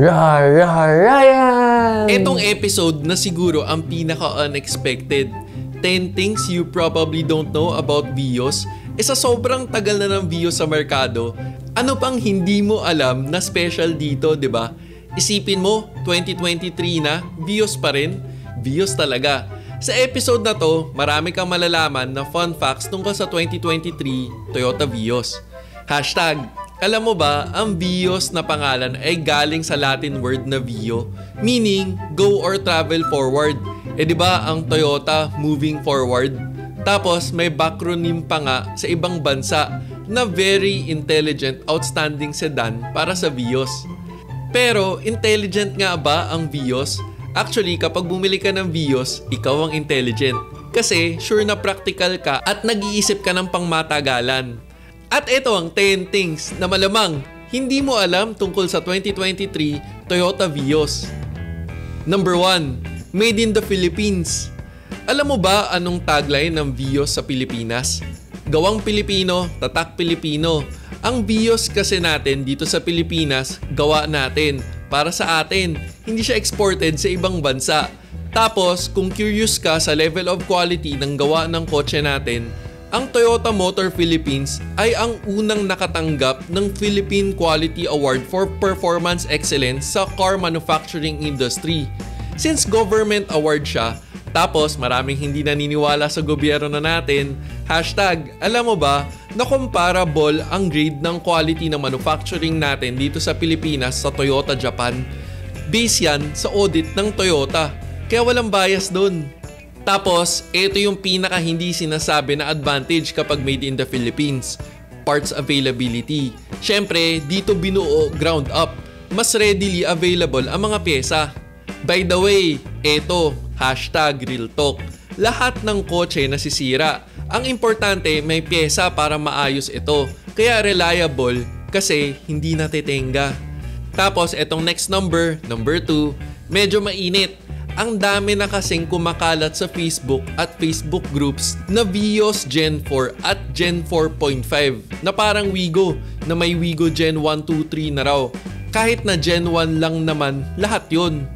Ryan! Etong episode na siguro ang pinaka-unexpected. 10 things you probably don't know about Vios. E sa sobrang tagal na ng Vios sa merkado, ano pang hindi mo alam na special dito, di ba? Isipin mo, 2023 na, Vios pa rin. Vios talaga. Sa episode na to, marami kang malalaman na fun facts tungkol sa 2023 Toyota Vios. Hashtag, alam mo ba, ang Vios na pangalan ay galing sa Latin word na Vio, meaning go or travel forward. Eh di ba ang Toyota moving forward? Tapos may backronym pa nga sa ibang bansa na very intelligent, outstanding sedan para sa Vios. Pero intelligent nga ba ang Vios? Actually, kapag bumili ka ng Vios, ikaw ang intelligent. Kasi sure na practical ka at nag-iisip ka ng pangmatagalan. At ito ang 10 things na malamang hindi mo alam tungkol sa 2023 Toyota Vios. Number 1, Made in the Philippines. Alam mo ba anong tagline ng Vios sa Pilipinas? Gawang Pilipino, tatak Pilipino. Ang Vios kasi natin dito sa Pilipinas, gawa natin para sa atin. Hindi siya exported sa ibang bansa. Tapos, kung curious ka sa level of quality ng gawa ng kotse natin, ang Toyota Motor Philippines ay ang unang nakatanggap ng Philippine Quality Award for Performance Excellence sa car manufacturing industry. Since government award siya, tapos maraming hindi naniniwala sa gobyerno na natin, hashtag, alam mo ba na comparable ang grade ng quality ng manufacturing natin dito sa Pilipinas sa Toyota Japan? Base yan sa audit ng Toyota, kaya walang bias doon. Tapos, ito yung pinaka hindi sinasabi na advantage kapag made in the Philippines. Parts availability. Siyempre, dito binuo ground up. Mas readily available ang mga pyesa. By the way, ito, hashtag real talk. Lahat ng kotse nasisira. Ang importante, may pyesa para maayos ito. Kaya reliable kasi hindi natitenga. Tapos, etong next number, number 2, medyo mainit ang dami na kasing kumakalat sa Facebook at Facebook groups na Vios Gen 4 at Gen 4.5 na parang Wigo na may Wigo Gen 1, 2, 3 na raw. Kahit na Gen 1 lang naman, lahat yon.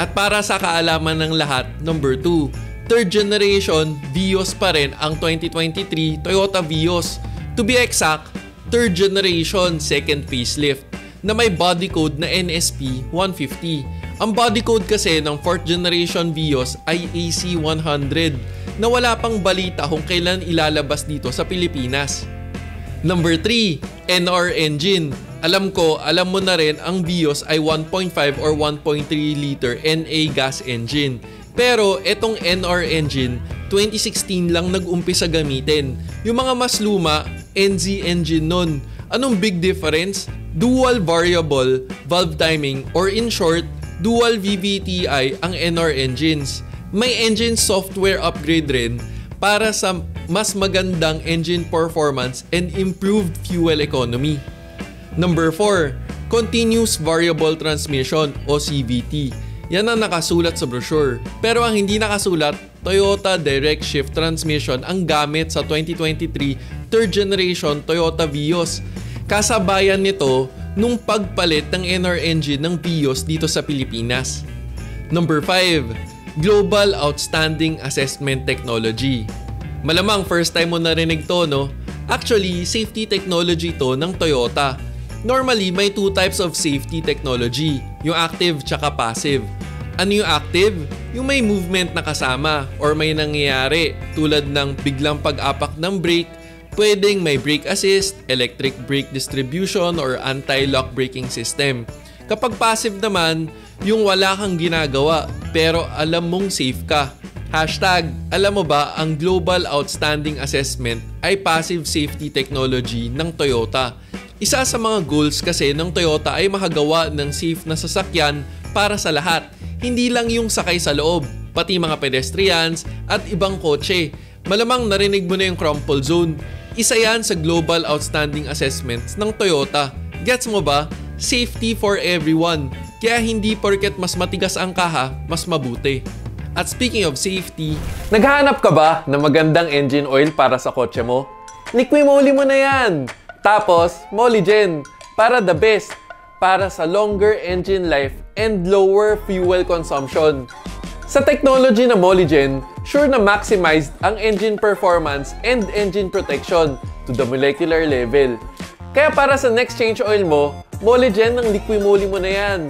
At para sa kaalaman ng lahat, number 2, third generation Vios pa rin ang 2023 Toyota Vios. To be exact, third generation second facelift na may body code na NSP 150 ang body code kasi ng 4th generation Vios ay AC100 na wala pang balita kung kailan ilalabas dito sa Pilipinas. Number 3, NR engine. Alam ko, alam mo na rin ang Vios ay 1.5 or 1.3 liter NA gas engine. Pero etong NR engine, 2016 lang nag-umpisa gamitin. Yung mga mas luma, NZ engine nun. Anong big difference? Dual variable valve timing or in short, dual VVTi ang NR engines. May engine software upgrade rin para sa mas magandang engine performance and improved fuel economy. Number 4, Continuous Variable Transmission o CVT. Yan ang nakasulat sa brochure. Pero ang hindi nakasulat, Toyota Direct Shift Transmission ang gamit sa 2023 third generation Toyota Vios. Kasabayan nito nung pagpalit ng NR engine ng Vios dito sa Pilipinas. Number 5, Global Outstanding Assessment Technology. Malamang first time mo narinig to, no? Actually, safety technology to ng Toyota. Normally, may two types of safety technology, yung active tsaka passive. Ano yung active? Yung may movement na kasama or may nangyayari tulad ng biglang pag-apak ng brake Pwedeng may brake assist, electric brake distribution, or anti-lock braking system. Kapag passive naman, yung wala kang ginagawa pero alam mong safe ka. Hashtag, alam mo ba ang Global Outstanding Assessment ay passive safety technology ng Toyota. Isa sa mga goals kasi ng Toyota ay makagawa ng safe na sasakyan para sa lahat. Hindi lang yung sakay sa loob, pati mga pedestrians at ibang kotse. Malamang narinig mo na yung crumple zone. Isa yan sa Global Outstanding Assessments ng Toyota. Gets mo ba? Safety for everyone. Kaya hindi porket mas matigas ang kaha, mas mabuti. At speaking of safety, naghahanap ka ba ng magandang engine oil para sa kotse mo? Liquimoli mo na yan! Tapos, Moligen, para the best. para sa longer engine life and lower fuel consumption. Sa technology na Molygen, sure na maximized ang engine performance and engine protection to the molecular level. Kaya para sa next change oil mo, Molygen ng Liquimoli mo na yan.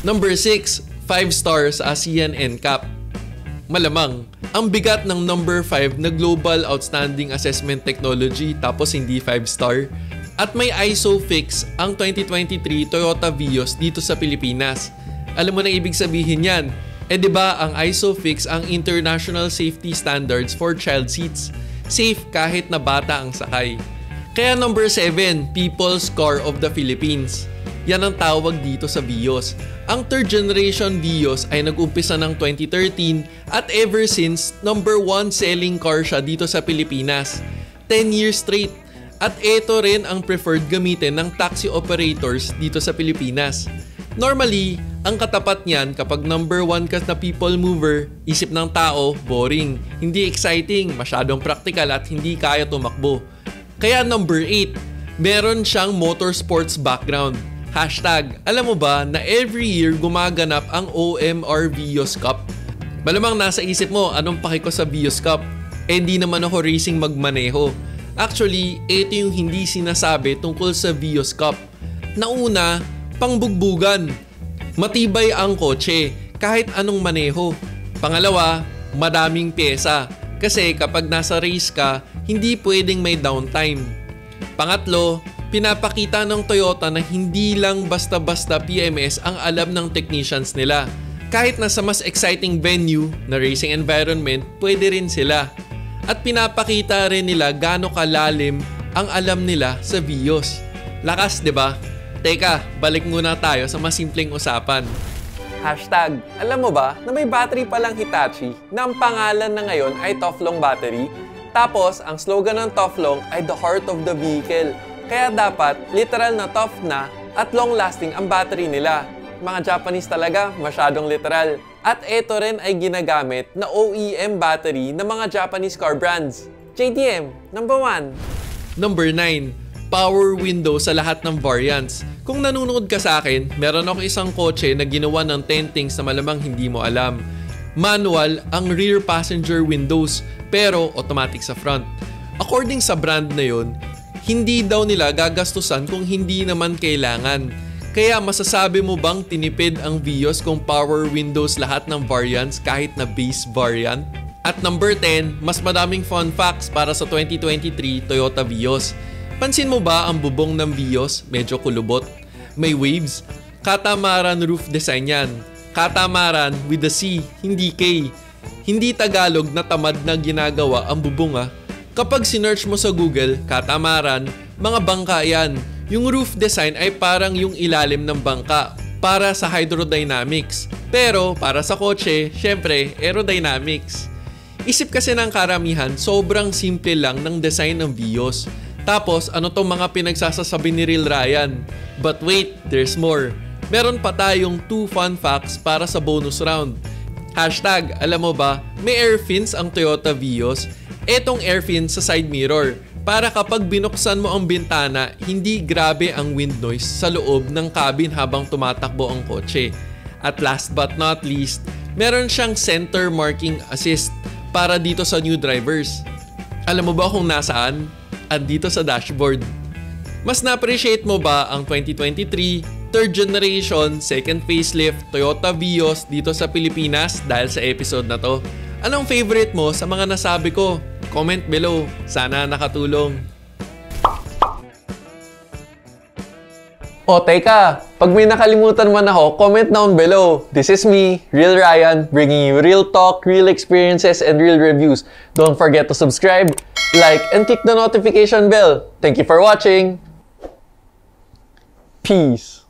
Number 6, 5 stars ASEAN NCAP. Malamang, ang bigat ng number 5 na Global Outstanding Assessment Technology tapos hindi 5 star. At may ISO fix ang 2023 Toyota Vios dito sa Pilipinas. Alam mo na ibig sabihin yan? Eh 'di ba ang ISO fix ang International Safety Standards for Child Seats. Safe kahit na bata ang sakay. Kaya number 7, People's Car of the Philippines. Yan ang tawag dito sa Vios. Ang third generation Vios ay nag-umpisa ng 2013 at ever since, number one selling car siya dito sa Pilipinas. 10 years straight. At ito rin ang preferred gamitin ng taxi operators dito sa Pilipinas. Normally, ang katapat niyan kapag number one ka na people mover, isip ng tao, boring, hindi exciting, masyadong practical at hindi kaya tumakbo. Kaya number 8, meron siyang motorsports background. Hashtag, alam mo ba na every year gumaganap ang OMR Vios Cup? Malamang nasa isip mo, anong paki ko sa Vios Cup? Eh hindi naman ako racing magmaneho. Actually, ito yung hindi sinasabi tungkol sa Vios Cup. Nauna, pangbugbugan. Matibay ang kotse, kahit anong maneho. Pangalawa, madaming pyesa. Kasi kapag nasa race ka, hindi pwedeng may downtime. Pangatlo, pinapakita ng Toyota na hindi lang basta-basta PMS ang alam ng technicians nila. Kahit nasa mas exciting venue na racing environment, pwede rin sila. At pinapakita rin nila gaano kalalim ang alam nila sa Vios. Lakas, 'di ba? Teka, balik muna tayo sa mas simpleng usapan. Hashtag, alam mo ba na may battery palang Hitachi na ang pangalan na ngayon ay Toflong Battery? Tapos, ang slogan ng Toflong ay the heart of the vehicle. Kaya dapat, literal na tough na at long-lasting ang battery nila. Mga Japanese talaga, masyadong literal. At ito rin ay ginagamit na OEM battery ng mga Japanese car brands. JDM, number 1. Number 9 power window sa lahat ng variants. Kung nanonood ka sa akin, meron ako isang kotse na ginawa ng 10 things na malamang hindi mo alam. Manual ang rear passenger windows, pero automatic sa front. According sa brand na yon, hindi daw nila gagastusan kung hindi naman kailangan. Kaya masasabi mo bang tinipid ang Vios kung power windows lahat ng variants kahit na base variant? At number 10, mas madaming fun facts para sa 2023 Toyota Vios. Pansin mo ba ang bubong ng Vios? Medyo kulubot. May waves. Katamaran roof design yan. Katamaran with the C, hindi K. Hindi Tagalog na tamad na ginagawa ang bubong ah. Kapag sinearch mo sa Google, katamaran, mga bangka yan. Yung roof design ay parang yung ilalim ng bangka para sa hydrodynamics. Pero para sa kotse, syempre, aerodynamics. Isip kasi ng karamihan, sobrang simple lang ng design ng Vios. Tapos, ano tong mga pinagsasasabi ni Real Ryan? But wait, there's more. Meron pa tayong 2 fun facts para sa bonus round. Hashtag, alam mo ba, may air fins ang Toyota Vios. Etong air fin sa side mirror para kapag binuksan mo ang bintana, hindi grabe ang wind noise sa loob ng cabin habang tumatakbo ang kotse. At last but not least, meron siyang center marking assist para dito sa new drivers. Alam mo ba kung nasaan? andito sa dashboard. Mas na-appreciate mo ba ang 2023 third generation second facelift Toyota Vios dito sa Pilipinas dahil sa episode na to? Anong favorite mo sa mga nasabi ko? Comment below. Sana nakatulong. O teka, pag may nakalimutan man ako, comment down below. This is me, Real Ryan, bringing you real talk, real experiences, and real reviews. Don't forget to subscribe, like, and click the notification bell. Thank you for watching. Peace.